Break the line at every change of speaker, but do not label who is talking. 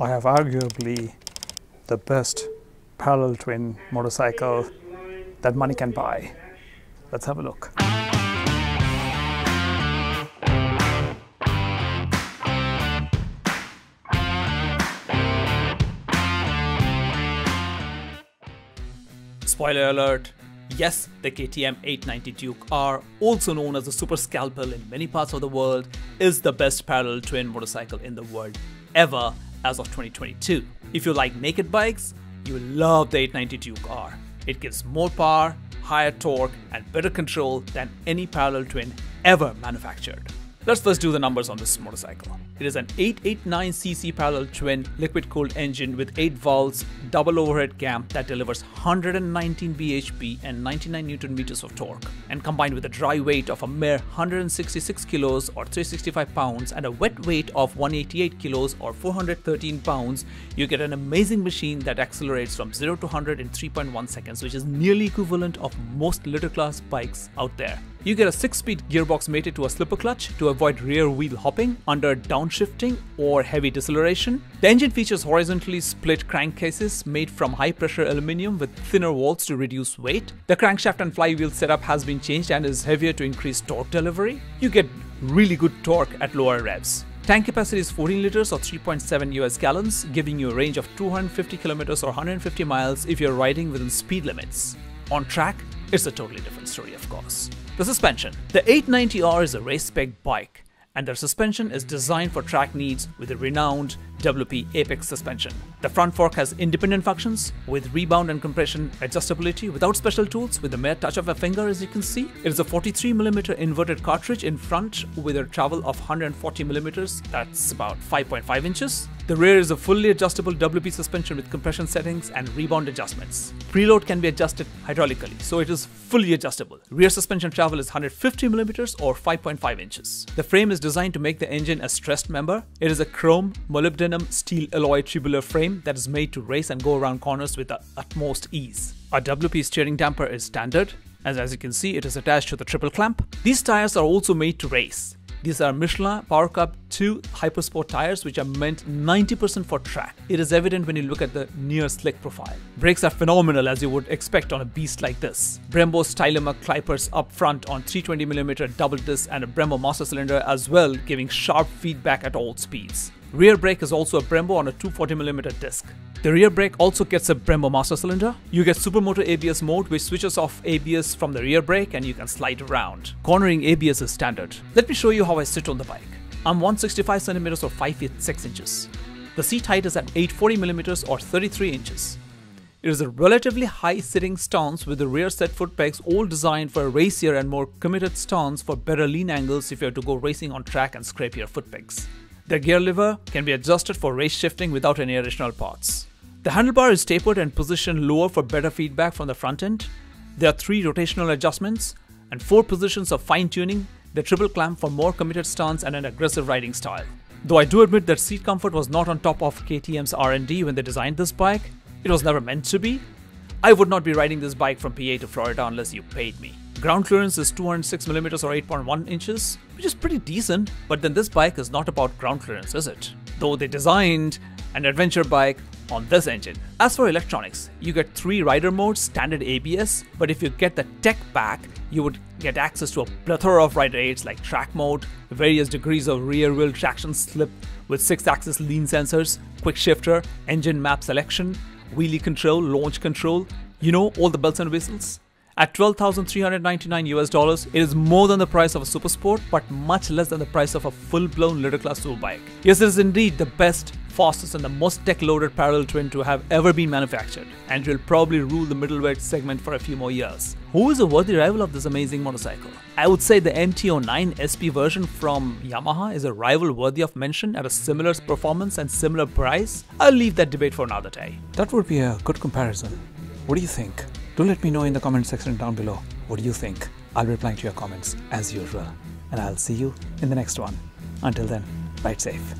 I have arguably the best parallel twin motorcycle that money can buy. Let's have a look.
Spoiler alert. Yes, the KTM 890 Duke R, also known as the Super Scalpel in many parts of the world, is the best parallel twin motorcycle in the world ever as of 2022. If you like naked bikes, you will love the 890 Duke R. It gives more power, higher torque, and better control than any parallel twin ever manufactured. Let's first do the numbers on this motorcycle. It is an 889cc parallel twin liquid cooled engine with 8 valves, double overhead cam that delivers 119 bhp and 99 newton meters of torque. And combined with a dry weight of a mere 166 kilos or 365 pounds and a wet weight of 188 kilos or 413 pounds, you get an amazing machine that accelerates from 0 to 100 in 3.1 seconds, which is nearly equivalent of most litre class bikes out there. You get a 6-speed gearbox mated to a slipper clutch to avoid rear wheel hopping under downshifting or heavy deceleration. The engine features horizontally split crankcases made from high pressure aluminium with thinner walls to reduce weight. The crankshaft and flywheel setup has been changed and is heavier to increase torque delivery. You get really good torque at lower revs. Tank capacity is 14 liters or 3.7 US gallons, giving you a range of 250 kilometers or 150 miles if you're riding within speed limits. On track, it's a totally different story, of course. The suspension. The 890R is a race spec bike, and their suspension is designed for track needs with a renowned WP Apex suspension. The front fork has independent functions with rebound and compression adjustability without special tools with the mere touch of a finger as you can see. It is a 43mm inverted cartridge in front with a travel of 140mm, that's about 5.5 inches. The rear is a fully adjustable WP suspension with compression settings and rebound adjustments. Preload can be adjusted hydraulically, so it is fully adjustable. Rear suspension travel is 150mm or 5.5 inches. The frame is designed to make the engine a stressed member. It is a chrome molybdenum steel alloy tubular frame that is made to race and go around corners with the utmost ease. A WP steering damper is standard, as as you can see it is attached to the triple clamp. These tires are also made to race. These are Michelin Power Cup 2 Hypersport tires which are meant 90% for track. It is evident when you look at the near slick profile. Brakes are phenomenal as you would expect on a beast like this. Brembo Stylema calipers up front on 320mm double disc and a Brembo master cylinder as well giving sharp feedback at all speeds. Rear brake is also a Brembo on a 240mm disc. The rear brake also gets a Brembo master cylinder. You get Supermoto ABS mode which switches off ABS from the rear brake and you can slide around. Cornering ABS is standard. Let me show you how I sit on the bike. I'm 165cm or 5 feet 6 inches. The seat height is at 840mm or 33 inches. It is a relatively high sitting stance with the rear set foot pegs all designed for a racier and more committed stance for better lean angles if you have to go racing on track and scrape your foot pegs. The gear lever can be adjusted for race shifting without any additional parts. The handlebar is tapered and positioned lower for better feedback from the front end. There are three rotational adjustments and four positions of fine tuning, the triple clamp for more committed stance and an aggressive riding style. Though I do admit that seat comfort was not on top of KTM's R&D when they designed this bike, it was never meant to be. I would not be riding this bike from PA to Florida unless you paid me. Ground clearance is 206mm or 8.1 inches, which is pretty decent, but then this bike is not about ground clearance, is it? Though they designed an adventure bike on this engine. As for electronics, you get 3 rider modes, standard ABS, but if you get the tech pack, you would get access to a plethora of rider aids like track mode, various degrees of rear wheel traction slip with 6 axis lean sensors, quick shifter, engine map selection, wheelie control, launch control, you know, all the bells and whistles. At 12,399 US dollars, it is more than the price of a super sport, but much less than the price of a full-blown litre class super bike. Yes, it is indeed the best, fastest, and the most tech-loaded parallel twin to have ever been manufactured, and will probably rule the middleweight segment for a few more years. Who is a worthy rival of this amazing motorcycle? I would say the MT09 SP version from Yamaha is a rival worthy of mention at a similar performance and similar price. I'll leave that debate for another day.
That would be a good comparison. What do you think? Do let me know in the comment section down below. What do you think? I'll reply to your comments as usual. And I'll see you in the next one. Until then, ride safe.